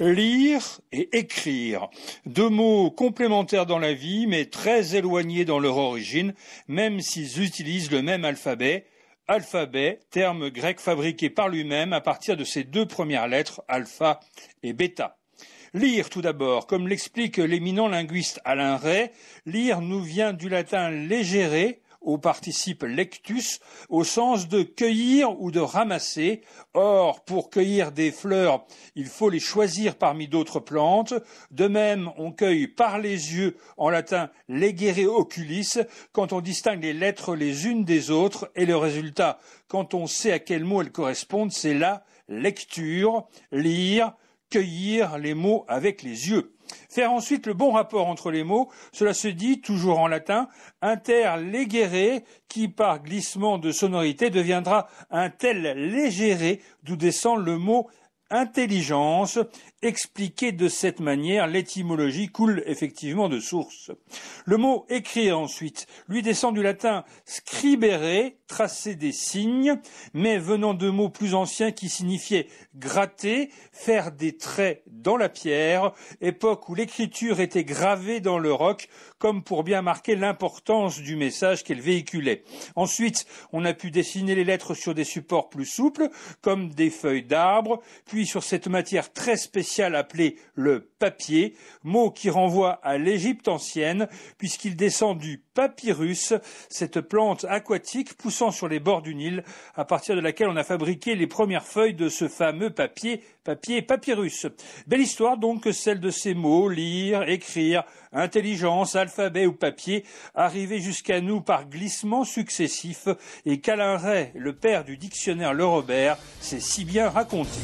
Lire et écrire. Deux mots complémentaires dans la vie, mais très éloignés dans leur origine, même s'ils utilisent le même alphabet. Alphabet, terme grec fabriqué par lui-même à partir de ses deux premières lettres, alpha et bêta. Lire tout d'abord, comme l'explique l'éminent linguiste Alain Ray, lire nous vient du latin légérer, au participe lectus au sens de cueillir ou de ramasser. Or, pour cueillir des fleurs, il faut les choisir parmi d'autres plantes. De même, on cueille par les yeux, en latin legere oculis, quand on distingue les lettres les unes des autres, et le résultat, quand on sait à quel mot elles correspondent, c'est la lecture, lire, cueillir les mots avec les yeux. Faire ensuite le bon rapport entre les mots, cela se dit, toujours en latin, interlegere, qui par glissement de sonorité deviendra un tel légéré, d'où descend le mot intelligence. Expliqué de cette manière, l'étymologie coule effectivement de source. Le mot écrire ensuite lui descend du latin scribere, tracer des signes, mais venant de mots plus anciens qui signifiaient gratter, faire des traits dans la pierre, époque où l'écriture était gravée dans le roc, comme pour bien marquer l'importance du message qu'elle véhiculait. Ensuite, on a pu dessiner les lettres sur des supports plus souples, comme des feuilles d'arbre, puis sur cette matière très spéciale appelée le papier, mot qui renvoie à l'Égypte ancienne, puisqu'il descend du papyrus, cette plante aquatique poussant sur les bords du Nil, à partir de laquelle on a fabriqué les premières feuilles de ce fameux papier, papier papyrus. Belle histoire donc celle de ces mots, lire, écrire, intelligence, alphabet ou papier, arrivés jusqu'à nous par glissements successifs, et qu'Alain Ray, le père du dictionnaire Le Robert, s'est si bien raconté.